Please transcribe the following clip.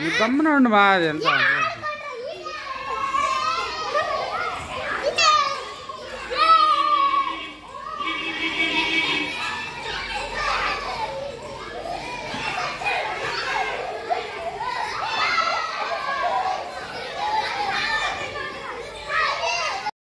నీ గమ్మున ఉండు మా అది ఎంత?